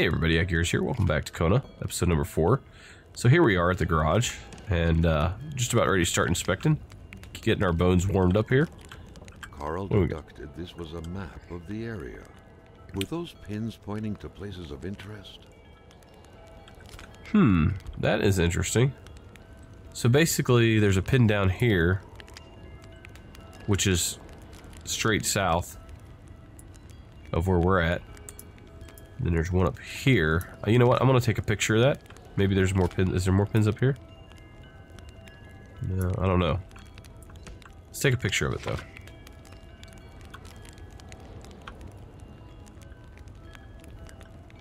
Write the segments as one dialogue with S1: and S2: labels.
S1: Hey everybody, Gears here. Welcome back to Kona, episode number four. So here we are at the garage, and uh, just about ready to start inspecting. Getting our bones warmed up here.
S2: Carl
S1: What do we got?
S2: deducted this was a map of the area. Were those pins pointing to places of interest?
S1: Hmm, that is interesting. So basically, there's a pin down here, which is straight south of where we're at. Then there's one up here. Uh, you know what? I'm gonna take a picture of that. Maybe there's more pins. Is there more pins up here? No, I don't know. Let's take a picture of it though.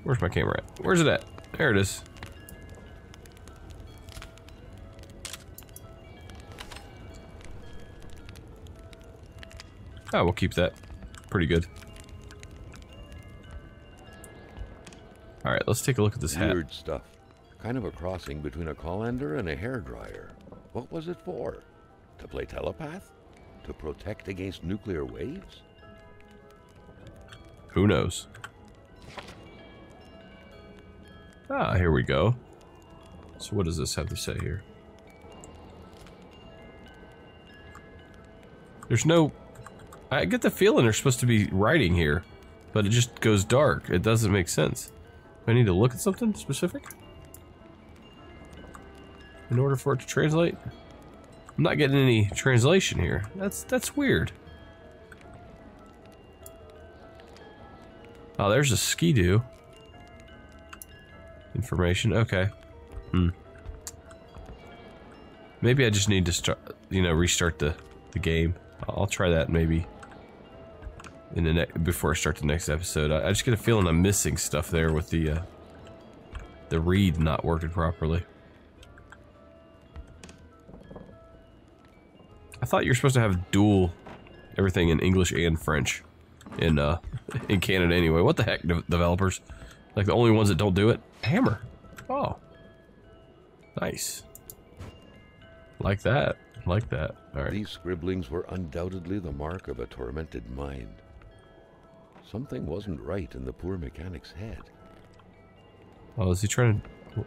S1: Where's my camera at? Where's it at? There it is. Oh, we'll keep that. Pretty good. Let's take a look at this hat.
S2: Weird stuff. Kind of a crossing between a colander and a hairdryer. What was it for? To play telepath? To protect against nuclear waves?
S1: Who knows? Ah, here we go. So what does this have to say here? There's no... I get the feeling they're supposed to be writing here, but it just goes dark. It doesn't make sense. Do I need to look at something specific? In order for it to translate? I'm not getting any translation here. That's that's weird. Oh, there's a skidoo. Information. Okay. Hmm. Maybe I just need to start, you know, restart the the game. I'll, I'll try that maybe in the next before I start the next episode. I, I just get a feeling I'm missing stuff there with the uh, the read not working properly. I thought you're supposed to have dual everything in English and French in uh in Canada anyway. What the heck, de developers? Like the only ones that don't do it? Hammer. Oh. Nice. Like that. Like that. All right.
S2: These scribblings were undoubtedly the mark of a tormented mind. Something wasn't right in the poor mechanic's head.
S1: Oh, is he trying to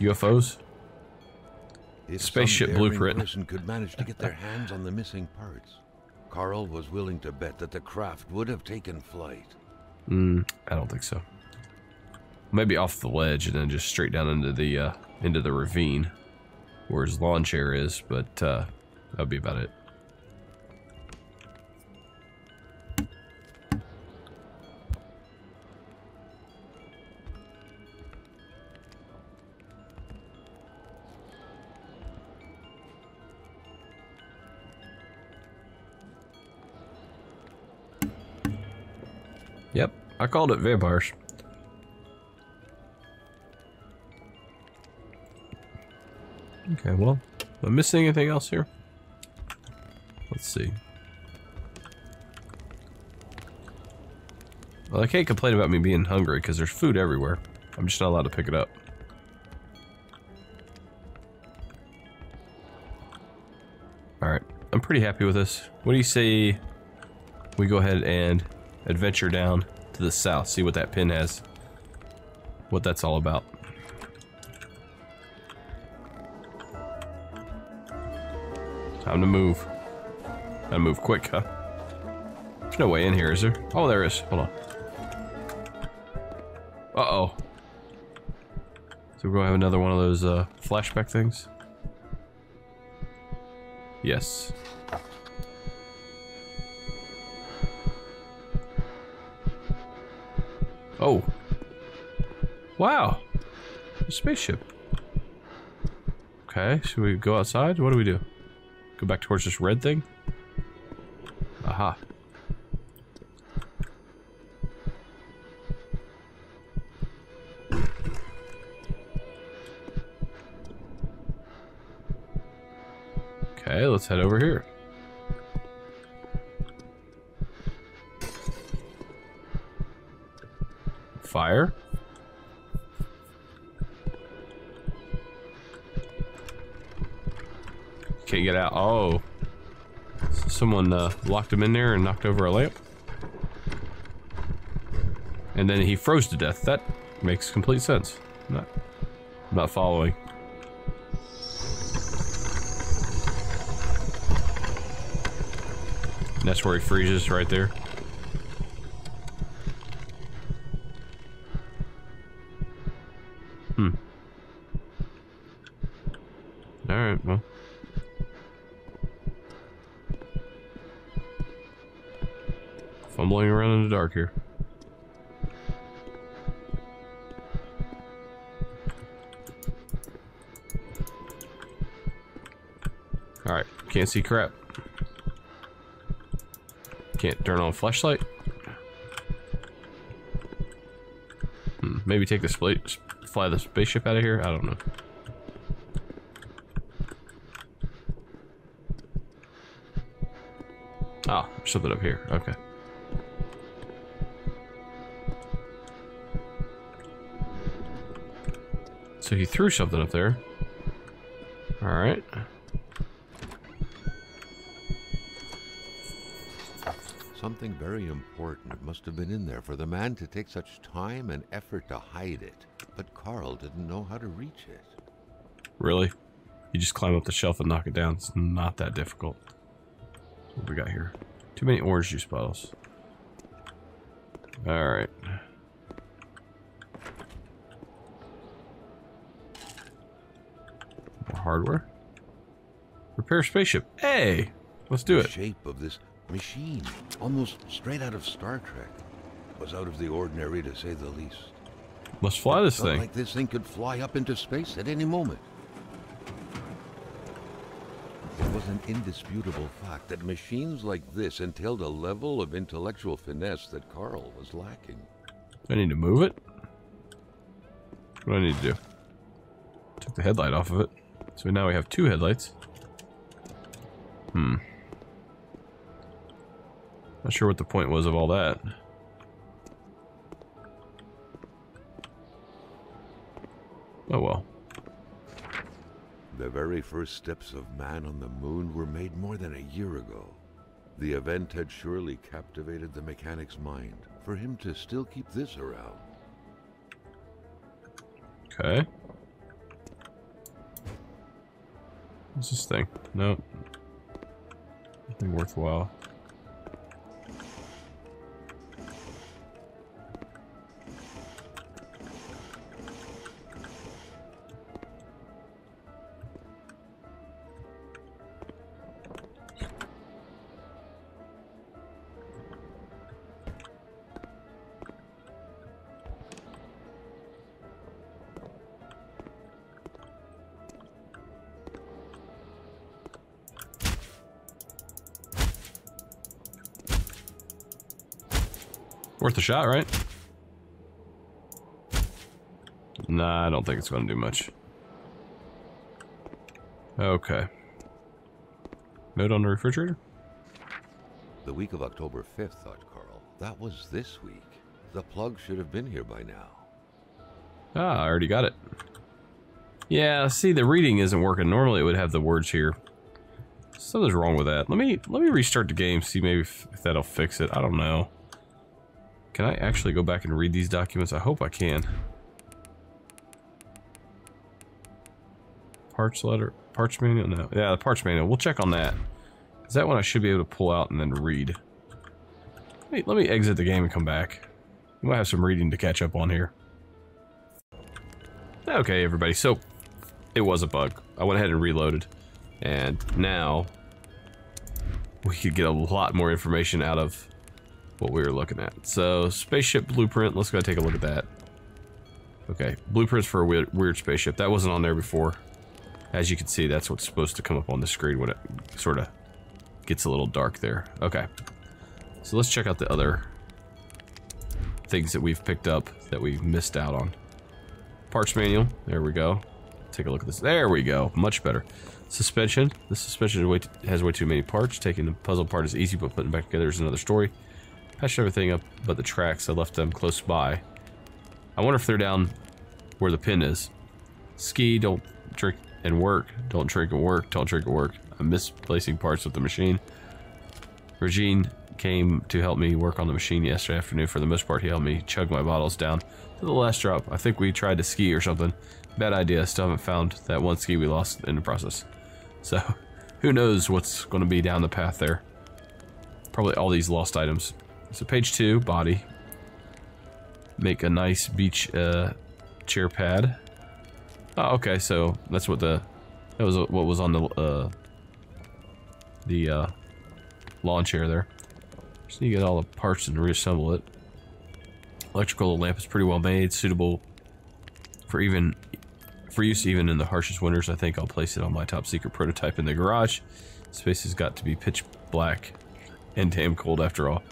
S1: UFOs?
S2: If
S1: Spaceship blueprint.
S2: person could manage to get their hands on the missing parts, Carl was willing to bet that the craft would have taken flight.
S1: Mm, I don't think so. Maybe off the ledge and then just straight down into the uh, into the ravine where his lawn chair is, but uh, that'd be about it. I called it vampires. Okay, well, am I missing anything else here? Let's see. Well, I can't complain about me being hungry because there's food everywhere. I'm just not allowed to pick it up. Alright, I'm pretty happy with this. What do you say we go ahead and adventure down to the south, see what that pin has, what that's all about. Time to move. Gotta move quick, huh? There's no way in here, is there? Oh, there is. Hold on. Uh-oh. So we're gonna have another one of those uh, flashback things? Yes. Oh. Wow. A spaceship. Okay, should we go outside? What do we do? Go back towards this red thing? Fire. Can't get out. Oh. Someone uh, locked him in there and knocked over a lamp. And then he froze to death. That makes complete sense. I'm not, I'm not following. That's where he freezes right there. Alright, can't see crap. Can't turn on flashlight. Hmm, maybe take the split, fly the spaceship out of here? I don't know. Ah, oh, something up here. Okay. So he threw something up there. Alright.
S2: Something very important must have been in there for the man to take such time and effort to hide it. But Carl didn't know how to reach it.
S1: Really? You just climb up the shelf and knock it down. It's not that difficult. What we got here? Too many orange juice bottles. Alright. More hardware. Repair spaceship. Hey! Let's do
S2: The
S1: it.
S2: shape of this machine, almost straight out of Star Trek, was out of the ordinary to say the least.
S1: Let's fly this thing.
S2: like this thing could fly up into space at any moment. It was an indisputable fact that machines like this entailed a level of intellectual finesse that Carl was lacking.
S1: I need to move it. What do I need to do? Took the headlight off of it. So now we have two headlights. Hmm. Not sure what the point was of all that. Oh well.
S2: The very first steps of man on the moon were made more than a year ago. The event had surely captivated the mechanic's mind for him to still keep this around.
S1: Okay. What's this thing? Nope. Nothing worthwhile. Worth a shot, right? Nah, I don't think it's going to do much. Okay. Note on the refrigerator?
S2: The week of October 5th, thought Carl. That was this week. The plug should have been here by now.
S1: Ah, I already got it. Yeah, see, the reading isn't working. Normally, it would have the words here. Something's wrong with that. Let me let me restart the game. See maybe if, if that'll fix it. I don't know. Can I actually go back and read these documents? I hope I can. Parch letter, parch manual. No, yeah, the parch manual. We'll check on that. Is that one I should be able to pull out and then read? Let me, let me exit the game and come back. We might have some reading to catch up on here. Okay, everybody, so it was a bug. I went ahead and reloaded, and now we could get a lot more information out of what we were looking at. So, spaceship blueprint, let's go take a look at that. Okay, blueprints for a weird, weird spaceship. That wasn't on there before. As you can see, that's what's supposed to come up on the screen when it sort of gets a little dark there. Okay, so let's check out the other things that we've picked up that we've missed out on. Parts manual. There we go. Take a look at this. There we go. Much better. Suspension. The suspension has way, too, has way too many parts. Taking the puzzle part is easy, but putting it back together is another story. Patched everything up but the tracks. I left them close by. I wonder if they're down where the pin is. Ski, don't drink and work. Don't drink and work. Don't drink and work. I'm misplacing parts of the machine. Regine, came to help me work on the machine yesterday afternoon. For the most part, he helped me chug my bottles down to the last drop. I think we tried to ski or something. Bad idea. Still haven't found that one ski we lost in the process. So, who knows what's going to be down the path there. Probably all these lost items. So page two, body. Make a nice beach uh, chair pad. Oh, okay, so that's what the that was what was on the uh, the uh, lawn chair there. Need to get all the parts and reassemble it. Electrical lamp is pretty well made, suitable for even for use even in the harshest winters. I think I'll place it on my top secret prototype in the garage. Space has got to be pitch black and damn cold after all.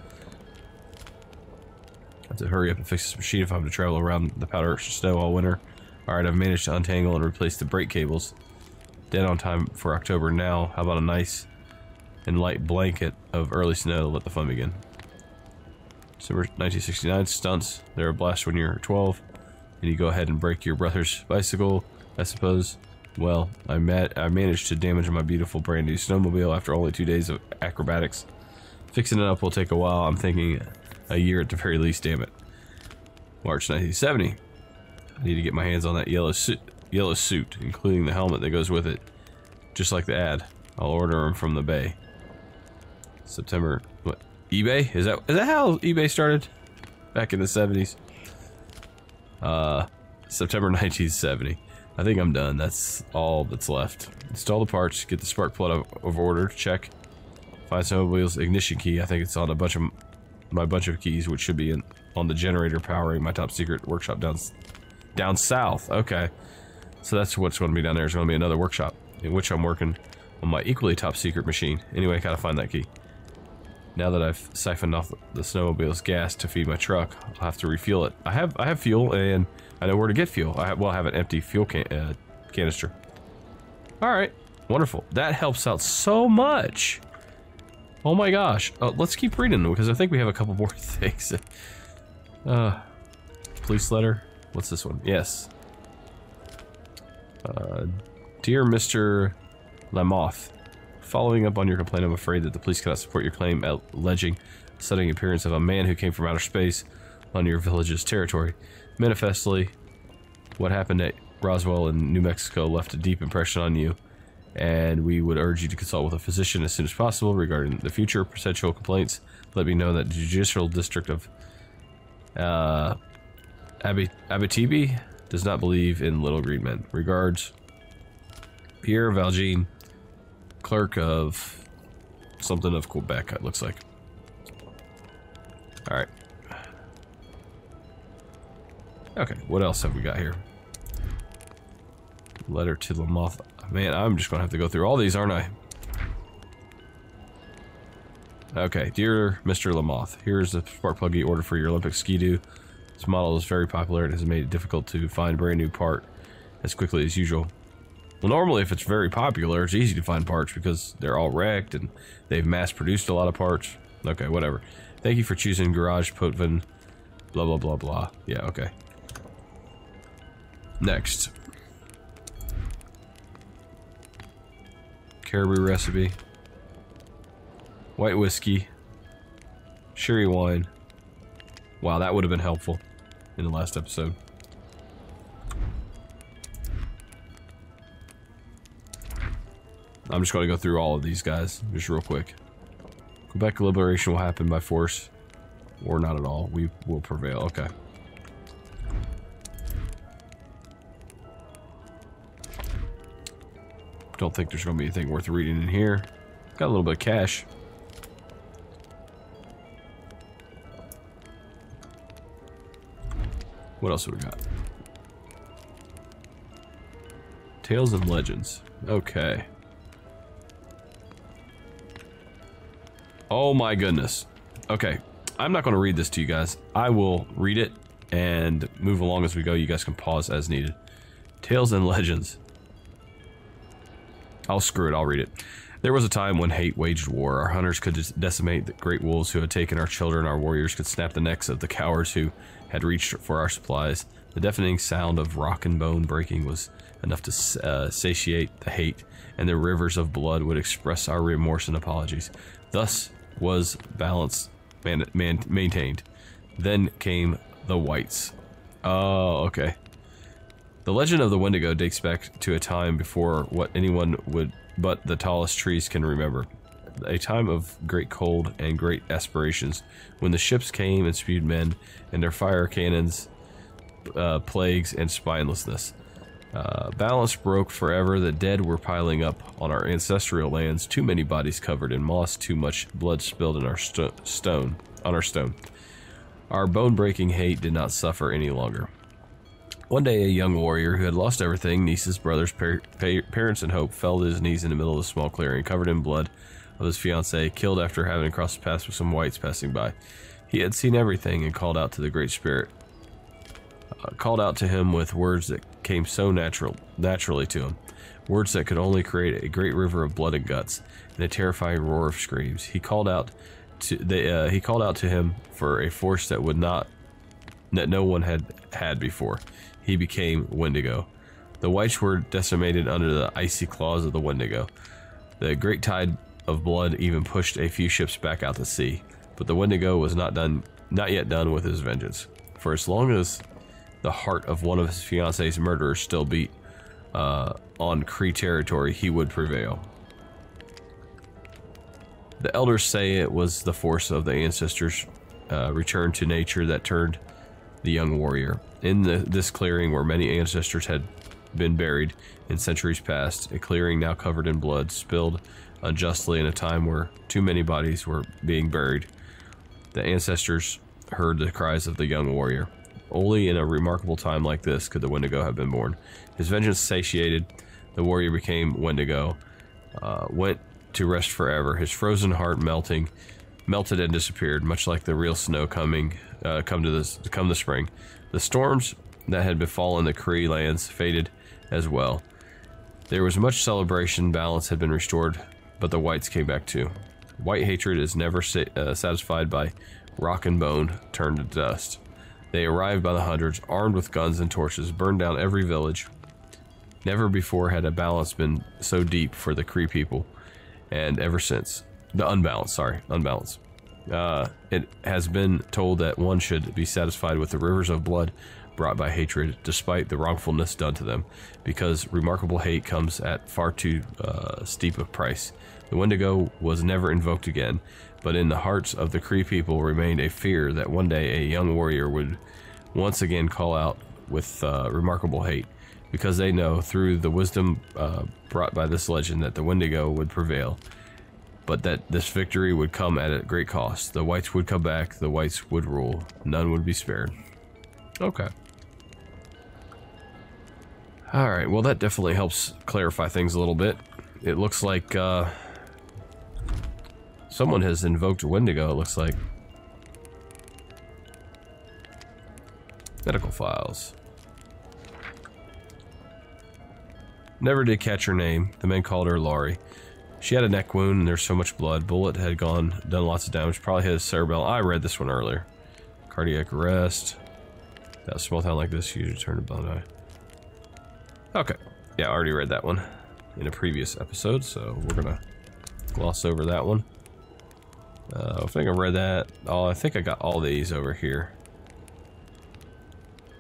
S1: Have to hurry up and fix this machine if I'm to travel around the powder snow all winter. Alright, I've managed to untangle and replace the brake cables. Dead on time for October now. How about a nice and light blanket of early snow let the fun begin. December 1969 stunts. They're a blast when you're 12, and you go ahead and break your brother's bicycle, I suppose. Well, I, met I managed to damage my beautiful brand new snowmobile after only two days of acrobatics. Fixing it up will take a while. I'm thinking a year at the very least, damn it. March 1970. I need to get my hands on that yellow suit, yellow suit, including the helmet that goes with it. Just like the ad. I'll order them from the bay. September. What? eBay? Is that is that how eBay started? Back in the 70s. Uh, September 1970. I think I'm done. That's all that's left. Install the parts. Get the spark plug of, of order. Check. Find snowmobile's ignition key. I think it's on a bunch of my bunch of keys, which should be in on the generator powering my top secret workshop down down south. Okay, so that's what's going to be down there. there. Is going to be another workshop in which I'm working on my equally top secret machine. Anyway, I gotta find that key. Now that I've siphoned off the snowmobile's gas to feed my truck, I'll have to refuel it. I have I have fuel and I know where to get fuel. I have, well, I have an empty fuel can, uh, canister. All right, wonderful. That helps out so much. Oh my gosh. Uh, let's keep reading because I think we have a couple more things. Uh, police letter. What's this one? Yes. Uh, dear Mr. Lamoth, Following up on your complaint, I'm afraid that the police cannot support your claim alleging sudden appearance of a man who came from outer space on your village's territory. Manifestly, what happened at Roswell in New Mexico left a deep impression on you, and we would urge you to consult with a physician as soon as possible regarding the future potential complaints. Let me know that the Judicial District of uh, Abitibi does not believe in little green men. Regards, Pierre Valjean, clerk of something of Quebec, it looks like. Alright. Okay, what else have we got here? Letter to Lamoth. Man, I'm just gonna have to go through all these, aren't I? Okay, dear Mr. Lamoth, here's the spark plug you ordered for your Olympic Ski-Doo. This model is very popular and has made it difficult to find brand new part as quickly as usual. Well, normally if it's very popular, it's easy to find parts because they're all wrecked and they've mass-produced a lot of parts. Okay, whatever. Thank you for choosing Garage Potvin. Blah, blah, blah, blah. Yeah, okay. Next. Caribou recipe. White whiskey. Sherry wine. Wow, that would have been helpful in the last episode. I'm just going to go through all of these guys, just real quick. Quebec liberation will happen by force, or not at all. We will prevail. Okay. Don't think there's going to be anything worth reading in here. Got a little bit of cash. What else have we got? Tales and Legends. Okay. Oh my goodness. Okay, I'm not going to read this to you guys. I will read it and move along as we go. You guys can pause as needed. Tales and Legends. I'll screw it, I'll read it. There was a time when hate waged war. Our hunters could decimate the great wolves who had taken our children. Our warriors could snap the necks of the cowards who had reached for our supplies. The deafening sound of rock and bone breaking was enough to uh, satiate the hate, and the rivers of blood would express our remorse and apologies. Thus, was balance man, man, maintained. Then came the whites. Oh, okay. The legend of the Wendigo dates back to a time before what anyone would but the tallest trees can remember. A time of great cold and great aspirations, when the ships came and spewed men, and their fire cannons, uh, plagues, and spinelessness. Uh, balance broke forever. The dead were piling up on our ancestral lands. Too many bodies covered in moss. Too much blood spilled in our sto stone. On our stone. Our bone-breaking hate did not suffer any longer. One day, a young warrior who had lost everything, nieces, brothers, par parents, and hope, fell to his knees in the middle of a small clearing, covered in blood of his fiancee, killed after having crossed the paths with some whites passing by. He had seen everything and called out to the Great Spirit. Uh, called out to him with words that came so natural, naturally to him. Words that could only create a great river of blood and guts, and a terrifying roar of screams. He called out to they, uh, he called out to him for a force that would not that no one had had before. He became Wendigo. The whites were decimated under the icy claws of the Wendigo. The great tide of blood even pushed a few ships back out to sea, but the Wendigo was not done, not yet done with his vengeance. For as long as the heart of one of his fiance's murderers still beat uh, on Cree territory, he would prevail. The elders say it was the force of the ancestors' uh, return to nature that turned the young warrior. In the, this clearing where many ancestors had been buried in centuries past, a clearing now covered in blood, spilled unjustly in a time where too many bodies were being buried, the ancestors heard the cries of the young warrior. Only in a remarkable time like this could the Wendigo have been born. His vengeance satiated, the warrior became Wendigo, uh, went to rest forever, his frozen heart melting, melted and disappeared, much like the real snow coming, uh, come to this, come the spring. The storms that had befallen the Cree lands faded as well. There was much celebration, balance had been restored, but the whites came back too. White hatred is never sa uh, satisfied by rock and bone turned to dust. They arrived by the hundreds, armed with guns and torches, burned down every village. Never before had a balance been so deep for the Cree people, and ever since. The unbalance, sorry, unbalance. Uh, it has been told that one should be satisfied with the rivers of blood brought by hatred, despite the wrongfulness done to them, because remarkable hate comes at far too uh, steep a price. The Wendigo was never invoked again, but in the hearts of the Cree people remained a fear that one day a young warrior would once again call out with uh, remarkable hate, because they know through the wisdom uh, brought by this legend that the Wendigo would prevail, but that this victory would come at a great cost. The whites would come back, the whites would rule, none would be spared. Okay. Alright, well that definitely helps clarify things a little bit. It looks like, uh, Someone has invoked Wendigo, it looks like. Medical files. Never did catch her name. The men called her Laurie. She had a neck wound and there's so much blood. Bullet had gone, done lots of damage. Probably hit a cerebellum. I read this one earlier. Cardiac arrest. That small town like this usually turn a blind eye. Okay. Yeah, I already read that one in a previous episode, so we're gonna gloss over that one. Uh, I think I read that. Oh, I think I got all these over here.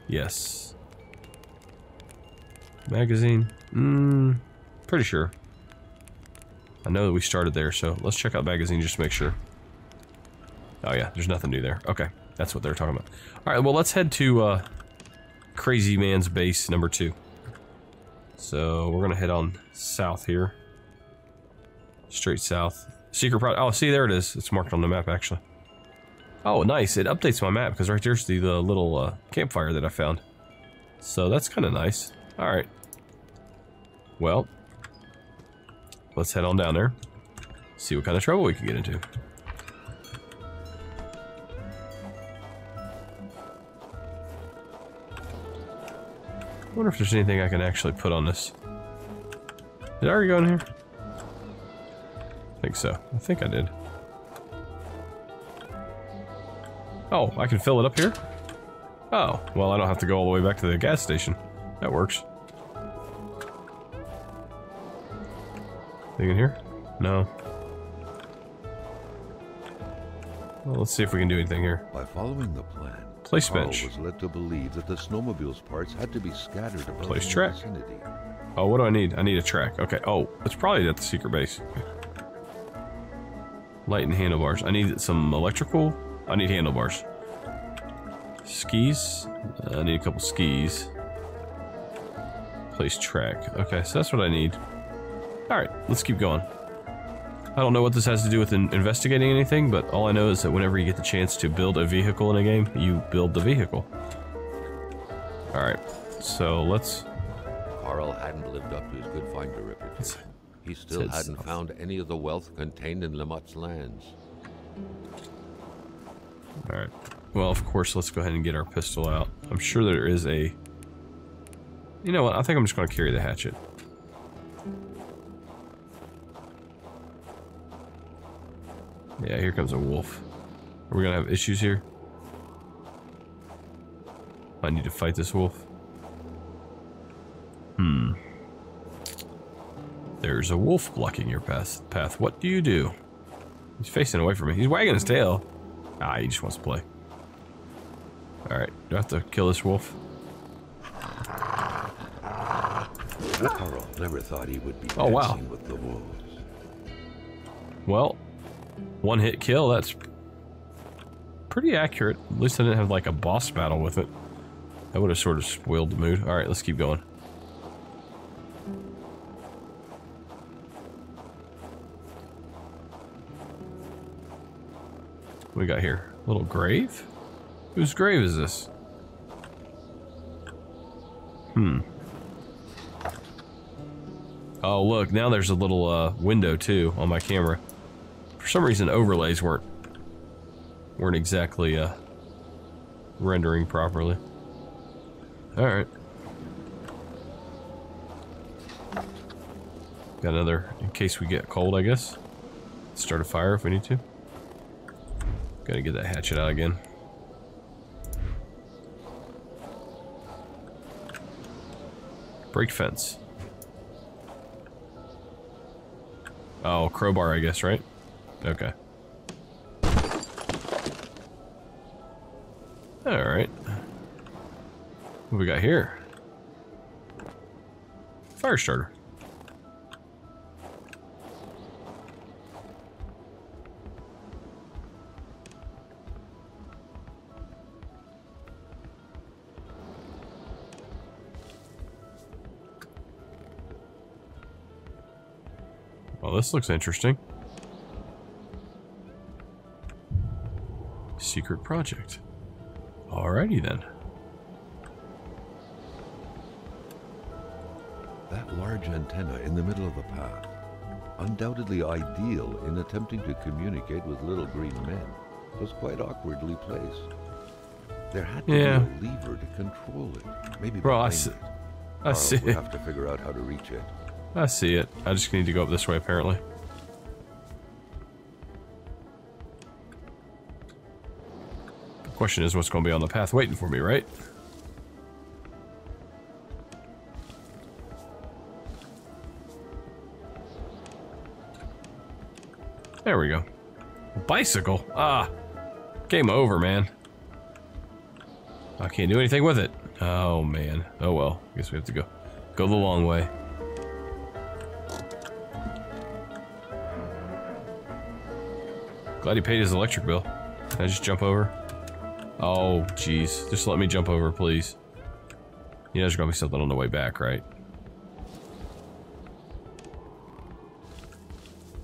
S1: Yes. Magazine? Mmm, pretty sure. I know that we started there, so let's check out magazine just to make sure. Oh yeah, there's nothing new there. Okay, that's what they're talking about. All right, well let's head to uh, Crazy Man's base number two. So we're gonna head on south here. Straight south. Secret project. Oh, see, there it is. It's marked on the map, actually. Oh, nice. It updates my map because right there's the, the little uh, campfire that I found. So that's kind of nice. All right. Well, let's head on down there. See what kind of trouble we can get into. I wonder if there's anything I can actually put on this. Did I already go in here? I think so. I think I did. Oh, I can fill it up here? Oh, well I don't have to go all the way back to the gas station. That works. Thing in here? No. Well, let's see if we can do anything here.
S2: By following the plan,
S1: Place
S2: Carl
S1: bench.
S2: was led to believe that the snowmobile's parts had to be scattered about
S1: Place track.
S2: vicinity.
S1: Oh, what do I need? I need a track. Okay. Oh, it's probably at the secret base. Light and handlebars. I need some electrical. I need handlebars. Skis. I need a couple skis. Place track. Okay, so that's what I need. Alright, let's keep going. I don't know what this has to do with in investigating anything, but all I know is that whenever you get the chance to build a vehicle in a game, you build the vehicle. Alright, so let's
S2: Carl hadn't lived up to his good finder reputation. He still hadn't found any of the wealth contained in Lamotte's lands.
S1: Alright. Well, of course, let's go ahead and get our pistol out. I'm sure there is a... You know what? I think I'm just going to carry the hatchet. Yeah, here comes a wolf. Are we going to have issues here? I need to fight this wolf. Hmm. There's a wolf blocking your path. path. What do you do? He's facing away from me. He's wagging his tail. Ah, he just wants to play. Alright, do I have to kill this wolf?
S2: Never thought he would be
S1: Oh, wow.
S2: with the wolves.
S1: Well, one hit kill, that's pretty accurate. At least I didn't have like a boss battle with it. That would have sort of spoiled the mood. Alright, let's keep going. What we got here? little grave? Whose grave is this? Hmm. Oh, look, now there's a little uh, window too on my camera. For some reason, overlays weren't weren't exactly uh, rendering properly. All right. Got another in case we get cold, I guess. Start a fire if we need to. Gotta get that hatchet out again. Break fence. Oh, crowbar, I guess, right? Okay. Alright. What we got here? Fire starter. Well, this looks interesting. Secret project. Alrighty then.
S2: That large antenna in the middle of the path, undoubtedly ideal in attempting to communicate with little green men, was quite awkwardly placed. There had to
S1: Yeah.
S2: be a lever to control it. Maybe
S1: Bro, I see-
S2: it.
S1: I
S2: Carl
S1: see
S2: would
S1: it.
S2: have to figure out how to reach it.
S1: I see it. I just need to go up this way, apparently. Question is what's going to be on the path waiting for me, right? There we go. Bicycle? Ah. Game over, man. I can't do anything with it. Oh, man. Oh, well. I guess we have to go. Go the long way. Glad he paid his electric bill. Can I just jump over? Oh, jeez. Just let me jump over, please. You know there's gonna be something on the way back, right?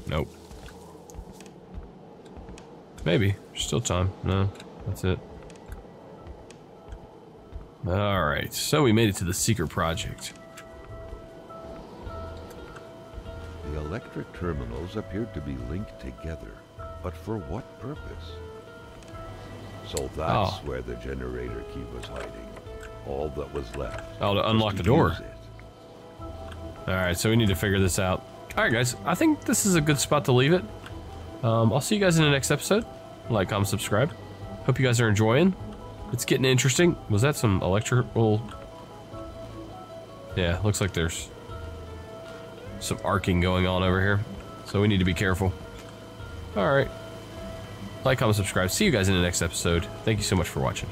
S1: Nope. Maybe. There's still time. No, that's it. Alright, so we made it to the secret project.
S2: The electric terminals appeared to be linked together, but for what purpose? So that's
S1: Oh.
S2: where the generator key was hiding. All that was left.
S1: Oh, to unlock the door. Alright, so we need to figure this out. Alright, guys, I think this is a good spot to leave it. Um, I'll see you guys in the next episode. Like, comment, subscribe. Hope you guys are enjoying. It's getting interesting. Was that some electrical... Yeah, looks like there's some arcing going on over here. So we need to be careful. Alright. Like, comment, subscribe. See you guys in the next episode. Thank you so much for watching.